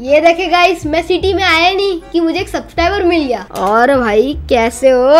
ये देखे गाइस मैं सिटी में आया नहीं कि मुझे एक सब्सक्राइबर मिल गया। और भाई, कैसे हो?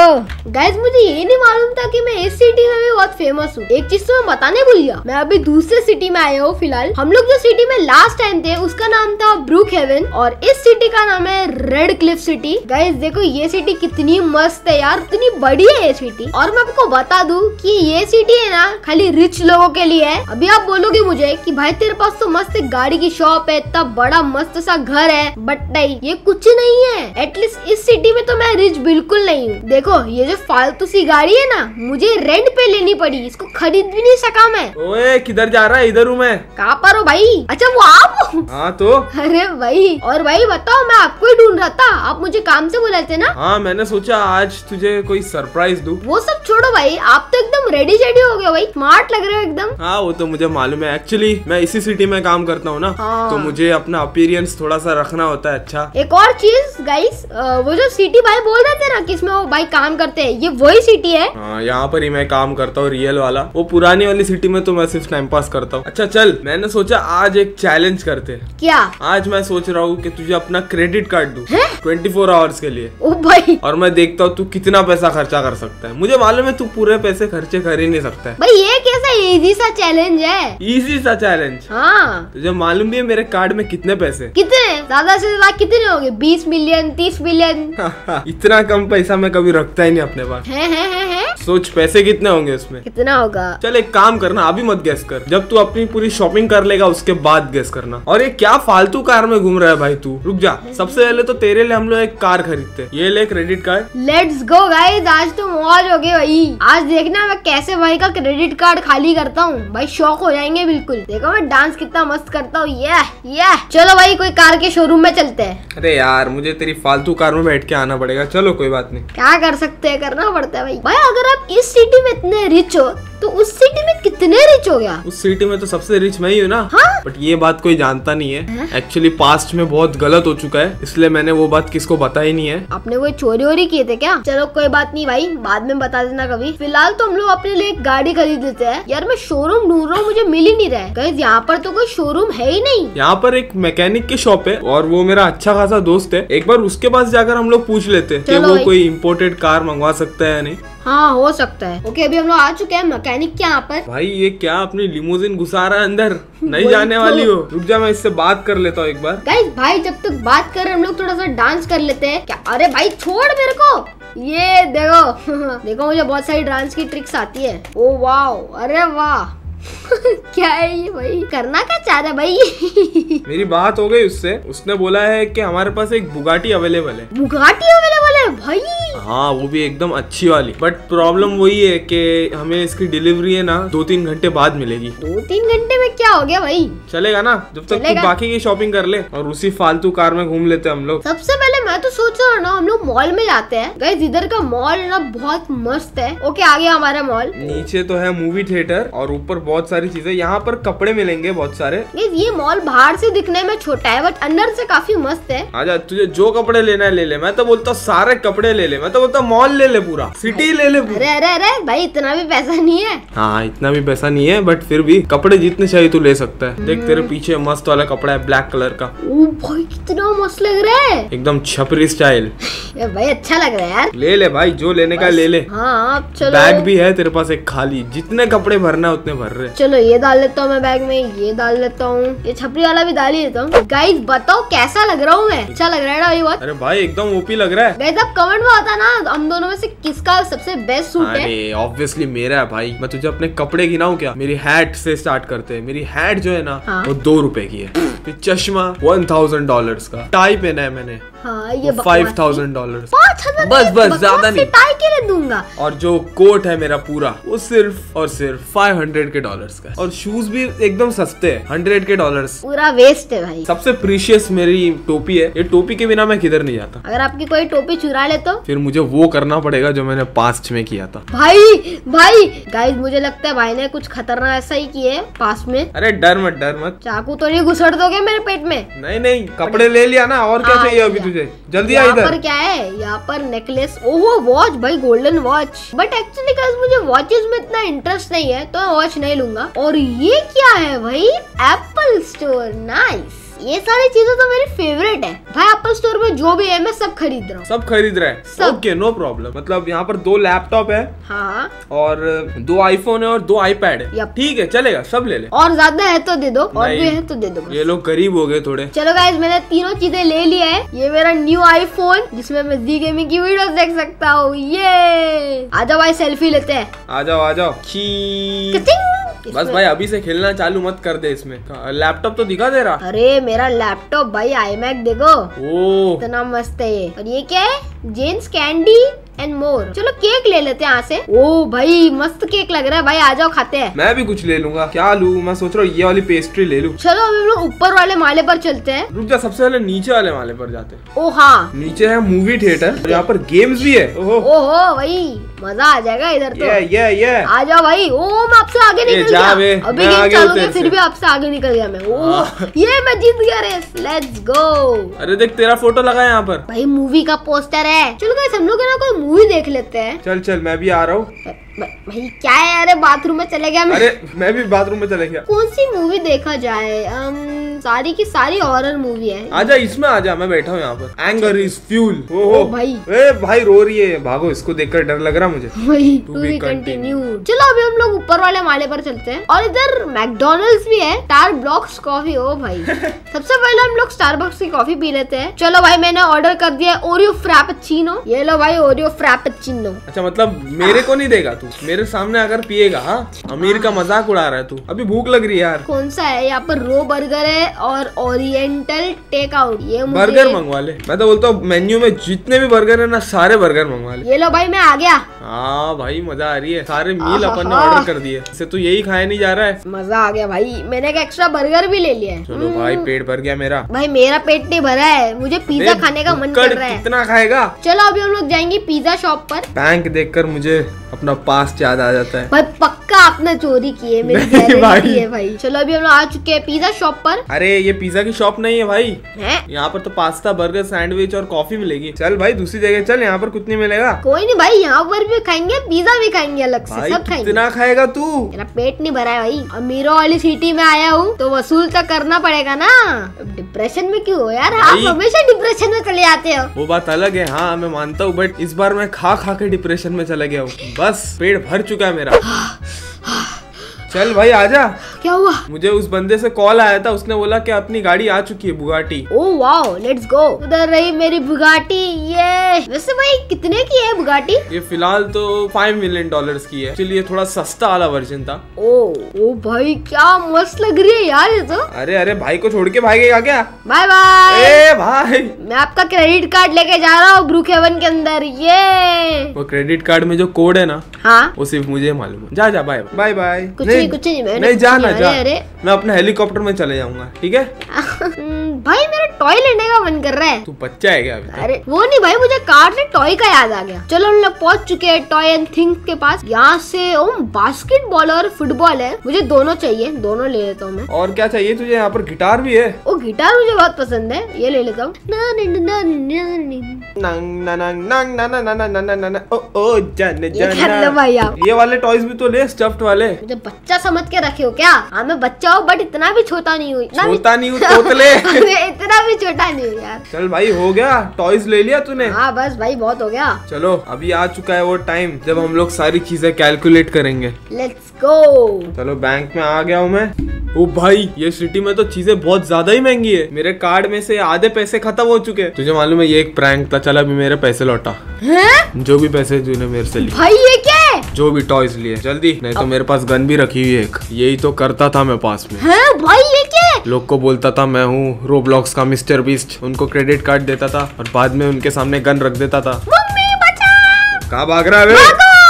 गाइस मुझे ये नहीं मालूम था कि मैं इस सिटी में भी बहुत फ़ेमस हूँ। एक चीज़ तो मैं बताने भूल गया। मैं अभी दूसरे सिटी में आया हूँ फ़िलहाल। हम लोग जो सिटी में लास्ट टाइम थे, उसका नाम था ब्रूक हेवन और इस सिटी का नाम है रेड क्लिफ सिटी गाइस देखो, ये सिटी कितनी मस्त है यार, इतनी बड़ी है ये सिटी और मैं आपको बता दू की ये सिटी है ना, खाली रिच लोगों के लिए है। अभी आप बोलोगे मुझे की भाई, तेरे पास तो मस्त गाड़ी की शॉप है, इतना बड़ा मस्त सा घर है बट नहीं ये कुछ नहीं है। एटलीस्ट इस सिटी में तो मैं रिच बिल्कुल नहीं हूँ। देखो ये जो फालतू सी गाड़ी है ना मुझे रेंट पे लेनी पड़ी इसको खरीद भी नहीं सका मैं। ओए किधर जा रहा है? इधर हूँ मैं। कहाँ पर हो भाई? अच्छा वो आप हाँ? तो? अरे भाई और भाई बताओ मैं आपको ही ढूंढ रहा था। आप मुझे काम से बुलाए थे ना? हाँ मैंने सोचा आज तुझे कोई सरप्राइज़ दू। वो सब छोड़ो भाई आप तो एकदम रेडी शेडी हो गए भाई। स्मार्ट लग रहे हो एकदम। हाँ वो तो मुझे मालूम है। एक्चुअली मैं इसी सिटी में काम करता हूँ ना हाँ। तो मुझे अपना अपीरियंस थोड़ा सा रखना होता है अच्छा। एक और चीज़ गाइस वो जो सिटी भाई बोल रहे थे ना किसमें वो भाई काम करते हैं ये वही सिटी है। हाँ यहाँ पर ही मैं काम करता हूँ रियल वाला। वो पुरानी वाली सिटी में तो मैं सिर्फ़ टाइम पास करता हूँ। अच्छा चल मैंने सोचा आज एक चैलेंज करते हैं। क्या? आज मैं सोच रहा हूँ की तुझे अपना क्रेडिट कार्ड दू? 24 फोर आवर्स के लिए। ओ भाई। और मैं देखता हूँ तू कितना पैसा खर्चा कर सकता है। मुझे मालूम है तू पूरे पैसे खर्चे कर ही नहीं सकता है। भाई ये कैसा इजी सा चैलेंज है? इजी सा चैलेंज हाँ। तुझे मालूम भी है मेरे कार्ड में कितने पैसे? कितने? ज़्यादा से ज़्यादा कितने होंगे? बीस मिलियन तीस मिलियन इतना कम पैसा मैं कभी रखता ही नहीं अपने पास। है है है है। सोच पैसे कितने होंगे उसमें? कितना होगा? चल एक काम करना अभी मत गैस कर। जब तू अपनी पूरी शॉपिंग कर लेगा उसके बाद गैस करना। और ये क्या फालतू कार में घूम रहा है भाई तू? रुक जा। सबसे पहले तो तेरे लिए हम लोग एक कार खरीदते ये ले credit card let's go guys आज तो मौज हो गई भाई। आज देखना मैं कैसे भाई का क्रेडिट कार्ड खाली करता हूँ। भाई शौक हो जाएँगे बिल्कुल। देखो मैं डांस कितना मस्त करता हूँ। ये ये चलो भाई कोई कार के शोरूम में चलते हैं। अरे यार मुझे तेरी फालतू कार में बैठ के आना पड़ेगा। चलो कोई बात नहीं। क्या कर सकते हैं? करना पड़ता है भाई। भाई अगर आप इस सिटी में इतने रिच हो तो उस सिटी में कितने रिच हो गया? उस सिटी में तो सबसे रिच मैं ही हूँ ना। हाँ? बट ये बात कोई जानता नहीं है। एक्चुअली पास्ट में बहुत गलत हो चुका है इसलिए मैंने वो बात किसको बताई नहीं है। आपने कोई चोरी वोरी किए थे क्या? चलो कोई बात नहीं भाई बाद में बता देना कभी। फ़िलहाल तो हम लोग अपने लिए एक गाड़ी खरीद लेते हैं। यार मैं शोरूम ढूंढ रहा हूँ मुझे मिल ही नहीं रहा है। गाइस यहाँ पर तो कोई शोरूम है ही नहीं। यहाँ पर एक मैकेनिक की शॉप है और वो मेरा अच्छा खासा दोस्त है। एक बार उसके पास जाकर हम लोग पूछ लेते हैं कि वो कोई इम्पोर्टेड कार मंगवा सकता है या नहीं। हाँ हो सकता है। ओके अभी हम लोग आ चुके हैं मैकेनिक के यहाँ पर। भाई ये क्या अपनी लिमोजिन घुसा रहा है अंदर? नहीं जाने तो। वाली हो। रुक जा मैं इससे बात कर लेता हूँ एक बार। गाइस भाई जब तक बात कर रहे हम लोग थोड़ा सा डांस कर लेते हैं। क्या? अरे भाई छोड़ मेरे को। ये देखो। देखो मुझे बहुत सारी डांस की ट्रिक्स आती है। ओ वाह अरे वाह। क्या है ये भाई? करना क्या चाह रहा है भाई? मेरी बात हो गई उससे। उसने बोला है कि हमारे पास एक बुगाटी अवेलेबल है। बुगाटी अवेलेबल भाई। हाँ वो भी एकदम अच्छी वाली। बट प्रॉब्लम वही है कि हमें इसकी डिलीवरी है ना दो तीन घंटे बाद मिलेगी। दो तीन घंटे में क्या हो गया भाई? चलेगा ना जब तक तू बाकी की शॉपिंग कर ले और उसी फालतू कार में घूम लेते हम लोग। सबसे पहले मैं तो सोच रहा हूँ ना हम लोग मॉल में जाते हैं। गाइस इधर का मॉल ना बहुत मस्त है। ओके आ गया हमारा मॉल नीचे तो है मूवी थिएटर और ऊपर बहुत सारी चीज़ें। यहाँ पर कपड़े मिलेंगे बहुत सारे। ये मॉल बाहर से दिखने में छोटा है बट अंदर से काफ़ी मस्त है। आजा तुझे जो कपड़े लेना है ले ले। मैं तो बोलता हूँ सारे कपड़े ले ले मैं तो बोलता मॉल ले ले पूरा सिटी ले ले पूरा। अरे अरे अरे भाई इतना भी पैसा नहीं है। हाँ इतना भी पैसा नहीं है बट फिर भी कपड़े जितने चाहिए तू ले सकता है। देख तेरे पीछे मस्त वाला कपड़ा है ब्लैक कलर का। ओ भाई कितना मस्त लग रहा है। एकदम छपरी स्टाइल भाई अच्छा लग रहा है यार। ले ले भाई जो लेने का ले ले। हाँ चलो। बैग भी है तेरे पास एक खाली। जितने कपड़े भरना है उतने भर रहे चलो ये डाल लेता हूँ मैं बैग में ये डाल लेता हूँ। ये छपरी वाला भी डाल ही लेता हूँ। गाइस बताओ कैसा लग रहा हूँ मैं? अच्छा लग रहा है ना भाई बहुत अरे भाई एकदम ओपी लग रहा है। गाइस कमेंट में आता ना हम दोनों में से किसका सबसे बेस्ट सूट है? अरे ऑब्वियसली मेरा है भाई। मैं तुझे अपने कपड़े गिनाऊं क्या? मेरी हैट से स्टार्ट करते हैं। मेरी हैट जो है ना हाँ। वो दो रुपए की है। चश्मा वन थाउज़ेंड डॉलर का। टाई पहना है मैंने। हाँ ये फाइव थाउज़ेंड डॉलर बस, बस, ज़्यादा नहीं। टाई के लिए दूँगा। और जो कोट है मेरा पूरा वो सिर्फ़ और सिर्फ़ फाइव हंड्रेड के डॉलर का और शूज़ भी एकदम सस्ते है हंड्रेड के डॉलर पूरा वेस्ट है भाई। सबसे प्रीशियस मेरी टोपी है। ये टोपी के बिना मैं किधर नहीं जाता। अगर आपकी कोई टोपी चुरा ले तो? फिर मुझे वो करना पड़ेगा जो मैंने पास्ट में किया था। भाई भाई गाइस मुझे लगता है भाई ने कुछ खतरनाक ऐसा ही किए पास में। अरे डर मत डर मत। चाकू तो नहीं घुसड़ दोगे मेरे पेट में? नहीं नहीं कपड़े ले लिया ना और क्या हाँ, चाहिए अभी तुझे जल्दी आ इधर। पर क्या है? यहाँ पर नेकलेस ओहो वॉच भाई golden watch but actually guys मुझे वॉचेस में इतना इंटरेस्ट नहीं है तो मैं वॉच नहीं लूँगा। और ये क्या है भाई? एप्पल स्टोर नाइस ये सारी चीज़ें तो मेरी फेवरेट है। भाई एप्पल स्टोर में जो भी है मैं सब खरीद रहा हूँ। सब खरीद रहे हैं। सब। ओके नो प्रॉब्लम मतलब यहाँ पर दो लैपटॉप है हाँ। और दो आईफोन है और दो आईपैड है। ठीक है चलेगा सब ले ले। और ज़्यादा है तो दे दो और। भी है तो दे दो ये लोग गरीब हो गए थोड़े। चलो गाइज़ मैंने तीनों चीज़ें ले लिया है। ये मेरा न्यू आईफोन जिसमें मैं जी गेमिंग की वीडियो देख सकता हूँ। ये आ जाओ भाई सेल्फी लेते हैं। आ जाओ आ जाओ! बस भाई अभी से खेलना चालू मत कर दे इसमें। लैपटॉप तो दिखा दे रहा। अरे मेरा लैपटॉप भाई आई मैक देखो। ओ इतना मस्त है ये। और ये क्या है? जेन्स कैंडी एंड मोर चलो केक ले लेते हैं यहाँ से। ओ भाई मस्त केक लग रहा है भाई आ जाओ खाते हैं। मैं भी कुछ ले लूँगा। क्या लू? मैं सोच रहा हूँ ये वाली पेस्ट्री ले लूँ। चलो अभी हम लोग ऊपर वाले माले पर चलते हैं। रुक जा सबसे पहले नीचे वाले वाले पर जाते हैं। ओ हाँ। नीचे है मूवी थिएटर यहाँ पर गेम्स भी है। ओहो। ओहो भाई मज़ा आ जाएगा इधर तो। ये ये ये आ जाओ भाई। ओ मैं आपसे आगे निकल गया। अभी गेम चालू हूँ फिर भी आपसे आगे निकल गया मैं। ओ हाँ। ये मैं जीत गया रेस लेट्स गो अरे देख तेरा फ़ोटो लगा है यहाँ पर। भाई मूवी का पोस्टर है। चलो गाइस हम लोग है ना कोई मूवी देख लेते हैं। चल चल मैं भी आ रहा हूँ। भाई क्या है? अरे बाथरूम में चले गया मैं। अरे मैं भी बाथरूम में चले गया। कौन सी मूवी देखा जाए? अम, सारी की सारी हॉरर मूवी है। आजा इसमें आजा मैं बैठा हूँ यहाँ पर। एंगर इज़ फ्यूल ओ ओ भाई। ए भाई रो रही है। भागो इसको देखकर डर लग रहा मुझे। वही टू बी कंटिन्यू चलो अभी हम लोग ऊपर वाले माले पर चलते हैं। और इधर मैकडोनल्ड भी है। स्टार ब्लॉक्स कॉफ़ी ओ भाई। सबसे पहले हम लोग स्टारबक्स की कॉफ़ी पी लेते हैं। चलो भाई मैंने ऑर्डर कर दिया ओरियो फ्रैपेचिनो ये लो भाई ओरियो फ्रैपेचिनो अच्छा मतलब मेरे को नहीं देगा? तू। मेरे सामने अगर पिएगा हाँ? अमीर का मज़ाक उड़ा रहा है तू। अभी भूख लग रही है यार। कौन सा है? यहाँ पर रो बर्गर है और ओरिएंटल टेक आउट ये मुझे बर्गर मंगवा ले। मैं तो बोलता हूँ मेन्यू में जितने भी बर्गर है ना सारे बर्गर मंगवा ले। ये लो भाई मैं आ गया। हाँ भाई मज़ा आ रही है। सारे मील अपन ने ऑर्डर कर दिए। इससे तो यही खाया नहीं जा रहा है? मज़ा आ गया भाई। मैंने एक एक्स्ट्रा बर्गर भी ले लिया है। चलो भाई पेट भर गया मेरा। भाई मेरा पेट नहीं भरा है। मुझे पिज्जा खाने का मन कर रहा है। कितना खाएगा? चलो अभी हम लोग जाएँगे पिज्जा शॉप पर। बैंक देखकर मुझे अपना पास याद आ जाता है। भाई पक्का आपने चोरी की है मेरी भाई। है भाई। चलो अभी हम लोग आ चुके हैं पिज्जा शॉप पर। अरे ये पिज्जा की शॉप नहीं है भाई। हैं? यहाँ पर तो पास्ता बर्गर सैंडविच और कॉफ़ी मिलेगी। चल भाई दूसरी जगह चल यहाँ पर कुछ नहीं मिलेगा। कोई नहीं भाई यहाँ पर भी खाएँगे पिज्जा भी खाएँगे अलग से सब खाएँगे। कितना खाएगा तू? मेरा पेट नहीं भरा है भाई। अमीरों वाली सिटी में आया हूँ तो वसूल तो करना पड़ेगा ना। डिप्रेशन में क्यों हो यार? आप हमेशा डिप्रेशन में चले जाते हो। वो बात अलग है हाँ मैं मानता हूँ बट इस बार मैं खा खा के डिप्रेशन में चला गया हूँ। बस। पेट भर चुका है मेरा। चल भाई आजा। क्या हुआ? मुझे उस बंदे से कॉल आया था उसने बोला कि अपनी गाड़ी आ चुकी है Bugatti. O wow let's go उधर रही मेरी बुगाटी ये। वैसे भाई कितने की है बुगाटी? ये फ़िलहाल तो फाइव मिलियन डॉलर की है। चलिए थोड़ा सस्ता वाला वर्जन था। ओ ओ भाई क्या मस्त लग रही है यार ये तो। अरे अरे भाई को छोड़ के भागेगा क्या? बाय बाय ए भाई। मैं आपका क्रेडिट कार्ड लेके जा रहा हूँ ब्रूक हेवन के अंदर ये। वो क्रेडिट कार्ड में जो कोड है ना हाँ। वो सिर्फ़ मुझे मालूम है। जा जा बाय बाय बाय कुछ नहीं कुछ नहीं नहीं कुछ अरे, जा अरे मैं अपने हेलीकॉप्टर में चले जाऊँगा ठीक है भाई मेरा टॉय लेने का मन कर रहा है तू बच्चा है क्या अरे वो नहीं भाई मुझे कार ने टॉय का याद आ गया चलो हम लोग पहुँच चुके हैं टॉय एंड थिंक के पास यहाँ से बास्केटबॉल और फुटबॉल है मुझे दोनों चाहिए दोनों ले लेता हूँ मैं और क्या चाहिए तुझे यहाँ पर गिटार भी है वो गिटार मुझे बहुत पसंद है ये ले लेता हूँ ये वाले टॉयज भी तो ले स्टफ्ड वाले मुझे बच्चा समझ के रखे हो क्या हाँ मैं बच्चा हूँ बट इतना भी छोटा नहीं हूँ। भी छोटा नहीं हूँ तोतले। इतना भी छोटा नहीं हूँ यार। चल भाई हो गया। टॉयज ले लिया तूने। हाँ बस भाई बहुत हो गया। चलो अभी आ चुका है वो टाइम जब हम लोग सारी चीज़ें कैलकुलेट करेंगे। लेट्स गो चलो बैंक में आ गया हूँ मैं। ओ भाई ये सिटी में तो चीज़ें बहुत ज़्यादा ही महँगी है। मेरे कार्ड में से आधे पैसे खत्म हो चुके हैं। तुझे मालूम है ये एक प्रैंक था। चल अभी मेरे पैसे लौटा। हैं? जो भी पैसे तूने मेरे से लिए। भाई ये क्या जो भी टॉयज लिए। जल्दी। नहीं तो मेरे पास गन भी रखी हुई है एक। यही तो करता था मैं पास में। है भाई ये क्या लोग को बोलता था मैं हूँ रोब्लॉक्स का मिस्टर बीस्ट उनको क्रेडिट कार्ड देता था और बाद में उनके सामने गन रख देता था। मम्मी बचा कहा भाग रहा है